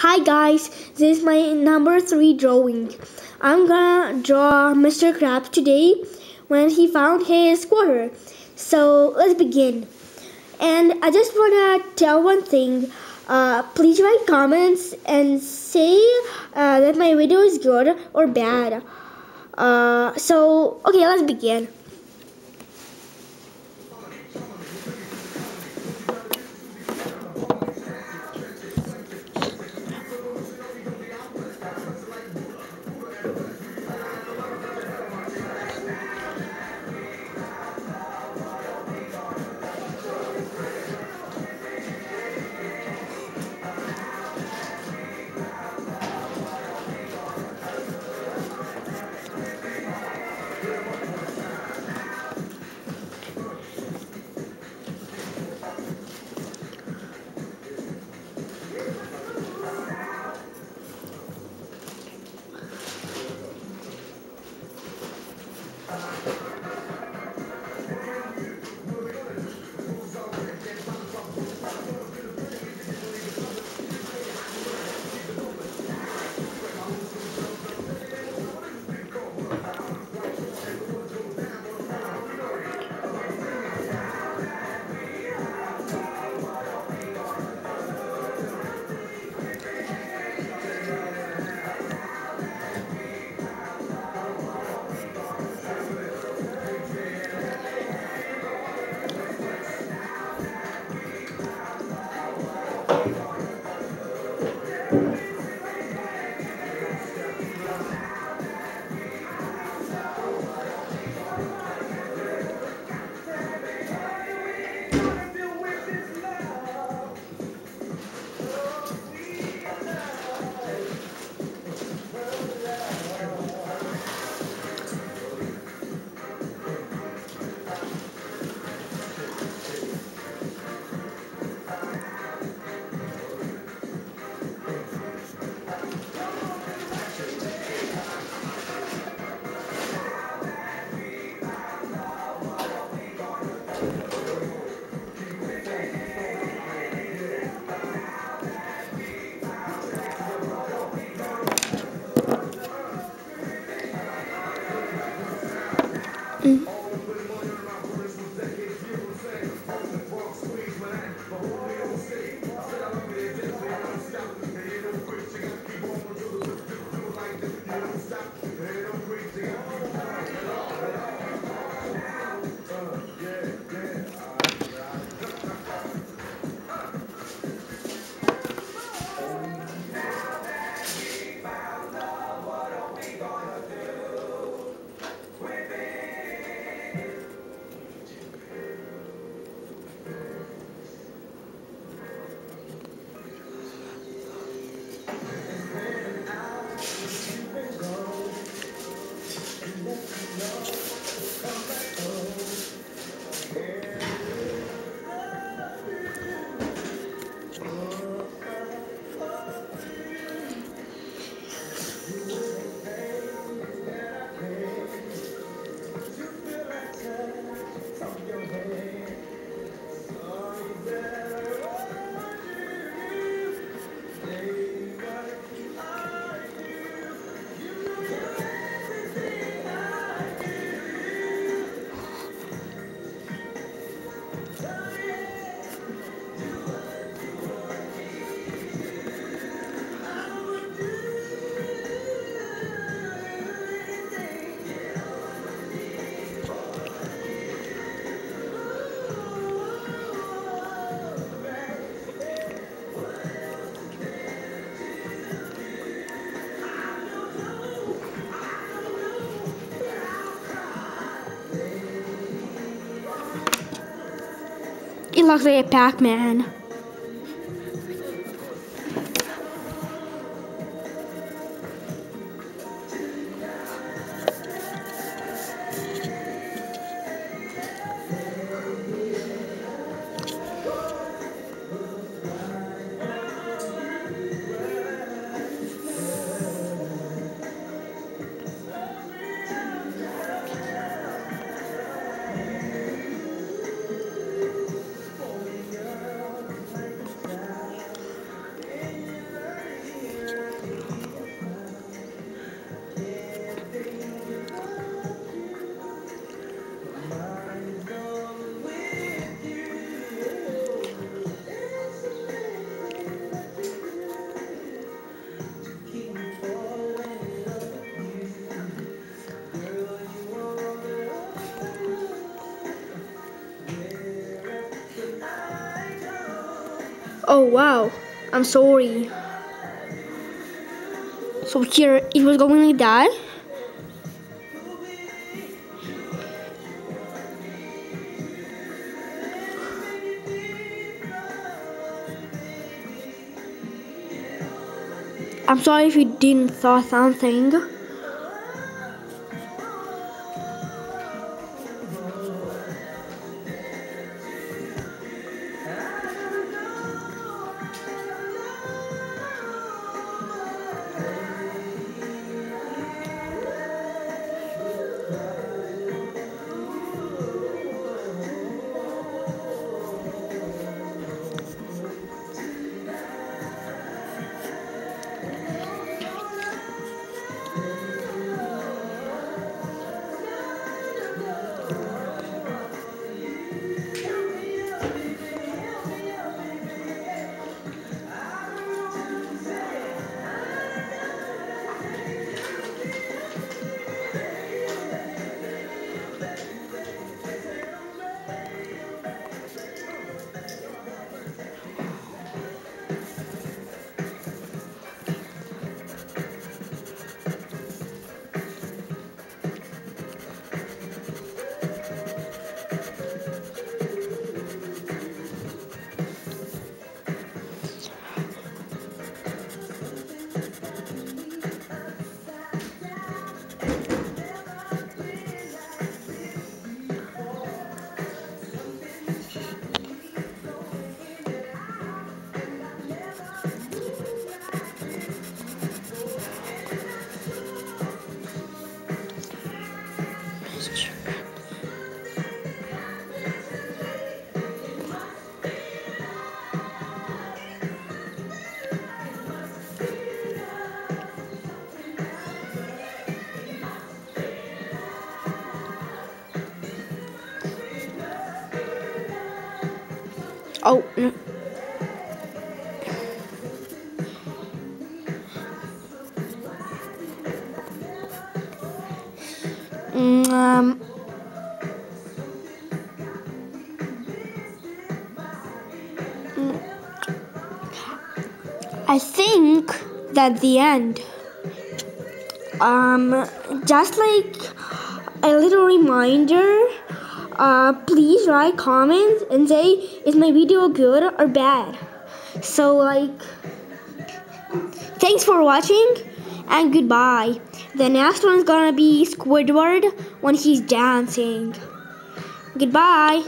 Hi guys, this is my number three drawing. I'm gonna draw Mr. Crab today when he found his quarter. So let's begin. And I just wanna tell one thing. Uh, please write comments and say uh, that my video is good or bad. Uh, so, okay, let's begin. Like a Pac-Man. Oh wow, I'm sorry. So here it was going like that. I'm sorry if you didn't saw something. Oh. Mm, um, I think that the end. Um, just like a little reminder uh, please write comments and say is my video good or bad? So like thanks for watching and goodbye. The next one's gonna be squidward when he's dancing. Goodbye